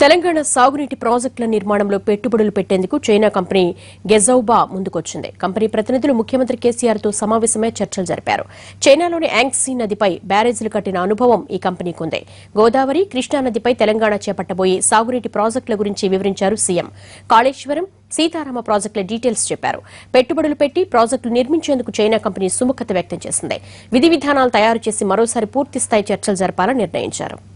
తెలంగాణ సాగునీటి ప్రాజెక్టుల నిర్మాణంలో పెట్టుబడులు పెట్టేందుకు చైనా కంపెనీ గెజౌబా ముందుకొచ్చింది. కంపెనీ ప్రతినిధులు ముఖ్యమంత్రి కేసీఆర్తో సమావేశమై చర్చలు జరిపారు. చైనాలోని యాంగ్సీ నదిపై బ్యారేజీలు కట్టిన అనుభవం ఈ కంపెనీకి ఉంది గోదావరి కృష్ణా నదిపై తెలంగాణ చేపట్టబోయే సాగునీటి ప్రాజెక్టుల గురించి వివరించారు సీఎం. కాళేశ్వరం సీతారామ ప్రాజెక్టుల డీటెయిల్స్ చెప్పారు. పెట్టుబడులు పెట్టి ప్రాజెక్టులు నిర్మించేందుకు చైనా కంపెనీ సుముఖత వ్యక్తం చేసింది. విధి విధానాలు తయారు చేసి మరోసారి పూర్తిస్థాయి చర్చలు జరపాలని నిర్ణయించారు.